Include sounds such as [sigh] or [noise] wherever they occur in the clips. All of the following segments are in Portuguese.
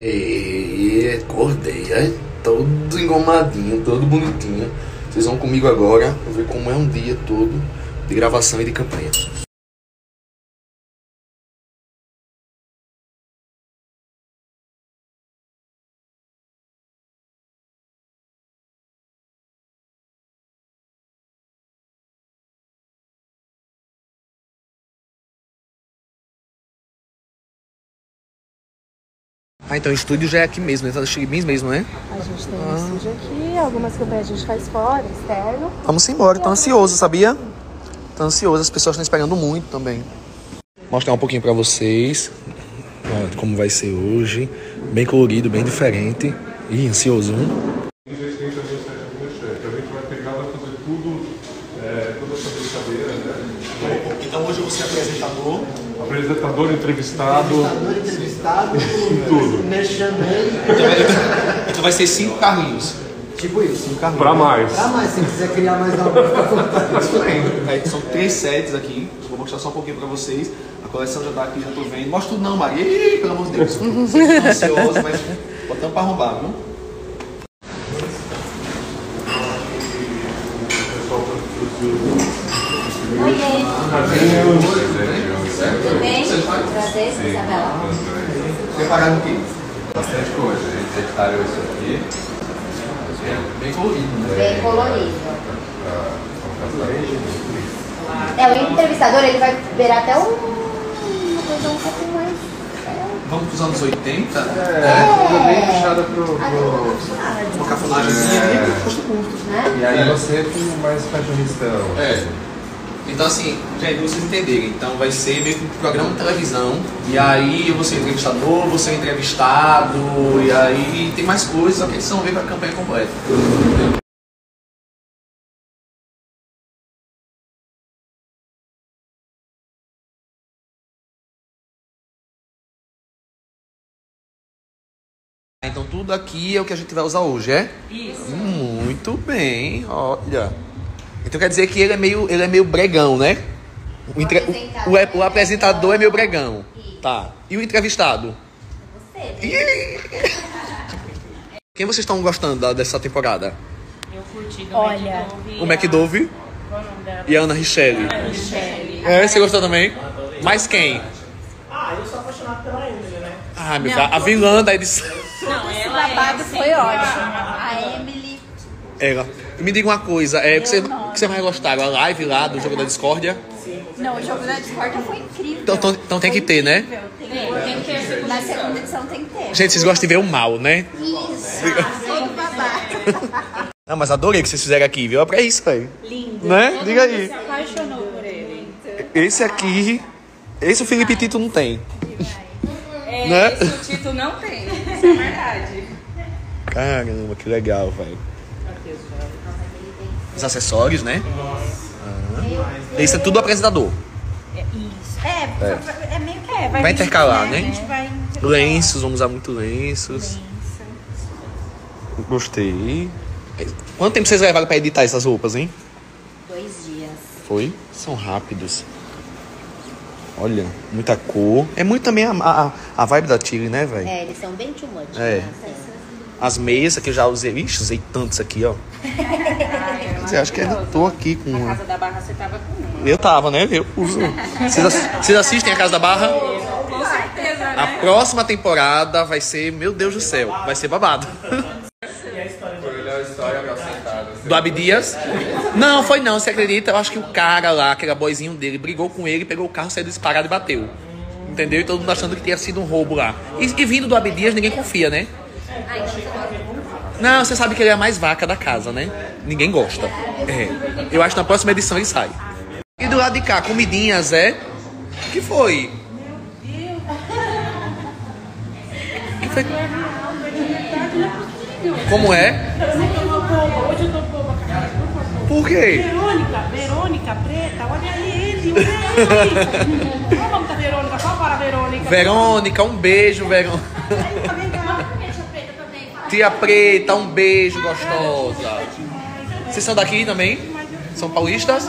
E acordei, é? Todo engomadinho, todo bonitinho. Vocês vão comigo agora ver como é um dia todo de gravação e de campanha. Ah, então o estúdio já é aqui mesmo, então cheguei bem mesmo, né? A gente tem um estúdio aqui, algumas campanhas a gente faz fora, externo. Vamos embora, tô ansioso, sabia? Tô ansioso, as pessoas estão esperando muito também. Mostrar um pouquinho pra vocês ó, como vai ser hoje. Bem colorido, bem diferente. Ih, ansioso, hein? A gente vai pegar, vai fazer tudo, toda essa brincadeira, né? Então hoje você é apresentador. Apresentador, entrevistado, Apresentador, entrevistado, tudo. merchanês, Então vai ser cinco carrinhos. tipo isso. Pra mais. Pra mais, se quiser criar mais algo, fica à vontade. Aí são três sets aqui. Vou mostrar só um pouquinho pra vocês. A coleção já tá aqui, já tô vendo. Mostra tudo não, Maria. Ih, pelo amor de Deus. Vocês estão ansiosos, mas botando pra arrombar, viu? Tudo bem? Prazer, Isabela. Preparado o quê? Bastante coisa. A gente detalhou isso aqui. Bem colorido, né? Bem colorido. É, o entrevistador ele vai ver até um, uma coisa um pouco mais. Vamos pros anos 80? É, tudo bem puxada pro. pro... Uma cafunagemzinha aí, custa muito. Né? E aí você com mais fashionistão. É. Então assim, gente, pra vocês entenderem, então vai ser meio que um programa de televisão, e aí eu vou ser entrevistador, vou ser entrevistado, e aí tem mais coisas, só que eles vão ver com a campanha completa. Tudo aqui é o que a gente vai usar hoje, é? Isso. Muito bem, olha. Então quer dizer que ele é meio, ele é meio bregão, né? O, entre- o- o- o apresentador é meio bregão. Tá. E o entrevistado? Você. Ih! Quem vocês estão gostando da- dessa temporada? Eu curti do Olha, McDove. O McDove é e a Ana Richelle. Michelle. É, você gostou também? Mais quem? Ah, eu sou apaixonado pela Emily, né? Ah, meu Deus, a vilã da edição. Babado é foi ótimo. a- Emily. Ela. Me diga uma coisa, é, o que, você, o que você mais gostaram? A live lá do jogo da discórdia? Não, o jogo da Discord foi incrível. Então, então- então tem que ter, né? Tem, tem que ter. Na segunda edição tem que ter. Gente, vocês gostam de ver o mal, né? Isso. Todo babado. [laughs] Não, mas adorei o que vocês fizeram aqui, viu? É pra isso, velho. Lindo. Né? Todo Diga aí. se apaixonou por ele. Esse aqui. Esse o Felipe Tito não tem. É, Né? Esse o Tito não tem. Isso é verdade. Caramba, que legal, velho. Os acessórios, né? Ah. Esse é tudo apresentador. Isso. É, é, meio que é. Vai intercalar, né? A gente vai Lenços, vamos usar muito lenços. Gostei. Quanto tempo vocês levaram pra editar essas roupas, hein? Dois dias. Foi? São rápidos. Olha, muita cor. É muito também a, a, a vibe da Tilly, né, velho? É, eles são bem too much. É. né? As meias que eu já usei. Ixi, usei tantos aqui, ó. [laughs] Você acha que eu tô aqui com Na uma. Casa da Barra você tava com uma. Eu tava, né? Eu uso. Vocês, ass- vocês assistem a Casa da Barra? Com certeza, A né? próxima temporada vai ser, meu Deus do céu, vai ser babado. Foi melhor história pra sentada. Do Abdias? Não, foi não, você acredita? Eu acho que o cara lá, aquele boyzinho dele, brigou com ele, pegou o carro, saiu disparado e bateu. Entendeu? E todo mundo achando que tinha sido um roubo lá. E, e vindo do Abdias, ninguém confia, né? Não, você sabe que ele é a mais vaca da casa, né? Ninguém gosta. É. Eu acho que na próxima edição ele sai. E do lado de cá, comidinhas, é? O que foi? O que foi? Como é? Hoje eu tô boba, cara. Por quê? Verônica, Verônica, preta, olha ele, olha ele. Qual o nome da Verônica? Só para a Verônica. Verônica, um beijo, Verônica. Tia Preta, um beijo, gostosa. Vocês são daqui também? São paulistas?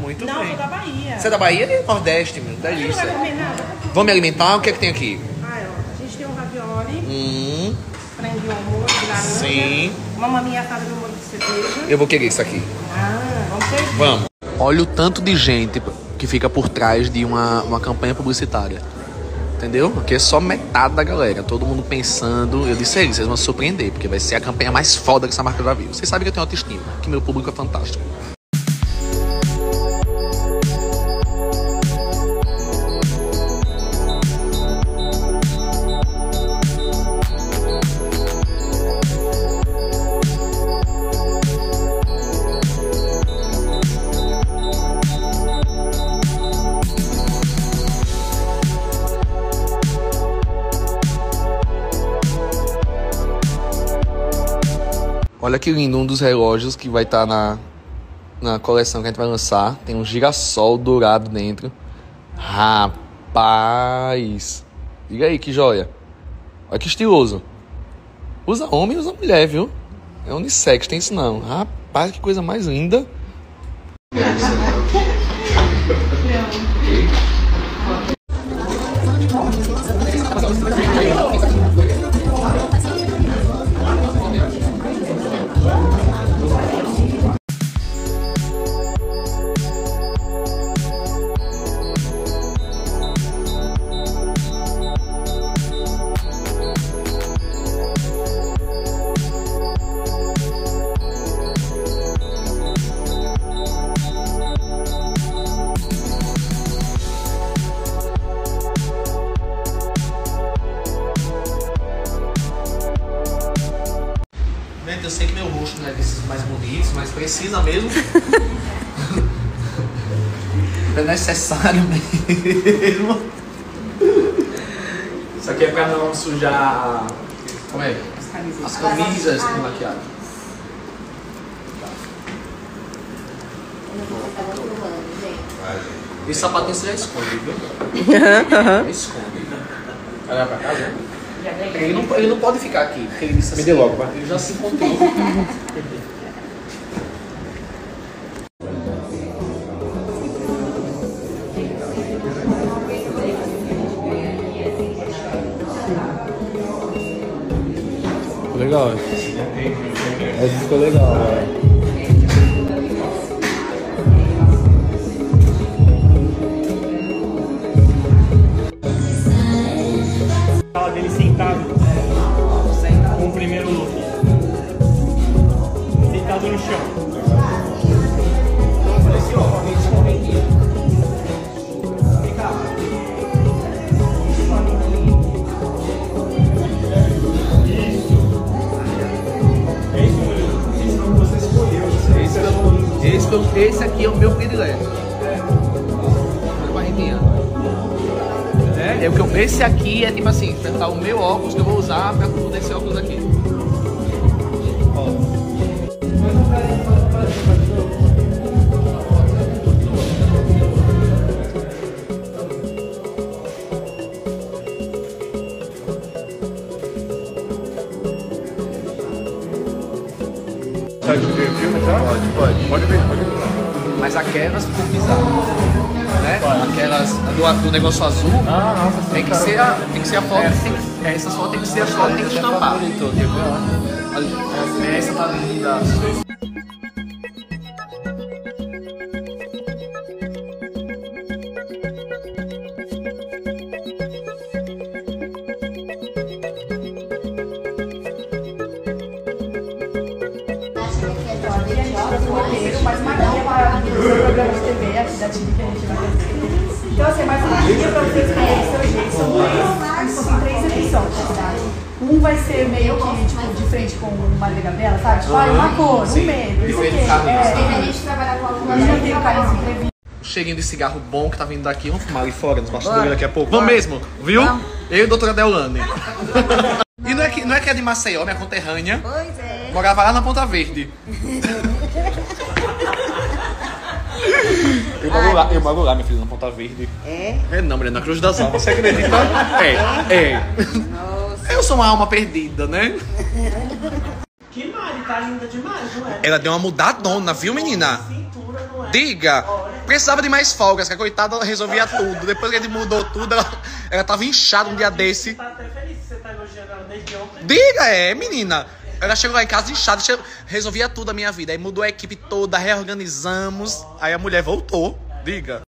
Muito Não, bem. sou da Bahia. Você é da Bahia e Nordeste, meu. Não vai Delícia. comer nada. Vamos me alimentar? O que é que tem aqui? Ah, ó, a gente tem um ravioli, Hum, franguinho ao molho de laranja. Sim. Uma maminha assada no molho de cerveja. Eu vou querer isso aqui. Ah, vamos ter. Vamos. Olha o tanto de gente que fica por trás de uma, uma campanha publicitária. Entendeu? Porque é só metade da galera. Todo mundo pensando. Eu disse a eles, vocês vão se surpreender, porque vai ser a campanha mais foda que essa marca já viu. Vocês sabem que eu tenho autoestima, que meu público é fantástico. Lindo, um dos relógios que vai estar na, na coleção que a gente vai lançar. Tem um girassol dourado dentro. Rapaz! Liga aí, que joia. Olha que estiloso. Usa homem e usa mulher, viu? É unissex, tem isso não. Rapaz, que coisa mais linda. Precisa mesmo. [laughs] é necessário mesmo. Isso aqui é pra não sujar. Como é? As camisas com maquiagem. Gente. Esse sapatinho você já esconde, viu? Já esconde. Vai levar pra casa? Ele não, ele não pode ficar aqui, porque ele disse assim. dê logo, vai. Ele já se encontrou. [laughs] legal, é. Essa ficou legal, é. O que eu, esse aqui é tipo assim, perguntar o meu óculos que eu vou usar pra tudo esse óculos aqui. Pode ver filme já? Pode, pode. Pode ver, pode ver. Mas aquelas ficou bizarro. Né? Aquelas do, do negócio azul Ah, nossa, tem que ser a, tem que ser a foto, tem que, é, essa foto tem que ser a foto, tem que estampar. Essa tá linda. Da que a gente vai fazer. Então, assim, é mais uma magia pra vocês escolherem o seu jeito. São três, fossem três episódios, tá? Um vai ser meio que, tipo, de frente com o Maria Gabriela, sabe? Tipo, ah, uma cor, um medo, isso aqui. Tem a É, gente trabalhar com alguma a gente tem o de entrevista. Cheirinho de cigarro bom que tá vindo daqui. Vamos fumar ali fora, nos bastidores daqui a pouco. Vamos mesmo, viu? Eu e a doutora Deolane. [laughs] e não é, que, não é que é de Maceió, minha conterrânea. Pois é. Morava lá na Ponta Verde. [laughs] Eu moro lá, eu moro lá, minha filha, na Ponta Verde. É? É não, mulher, na Cruz das Almas. Você acredita? [laughs] É, é. Eu sou uma alma perdida, né? Que Mari, tá linda demais, não é? Ela deu uma mudadona, viu, menina? Cintura, não é? Diga, precisava de mais folgas, que a coitada resolvia tudo. Depois que a gente mudou tudo, ela, ela tava inchada um dia desse. Tá até feliz que você tá elogiando ela Diga, é, menina. Ela chegou lá em casa inchada, resolvia tudo a minha vida. Aí mudou a equipe toda, reorganizamos. Aí a mulher voltou. Diga.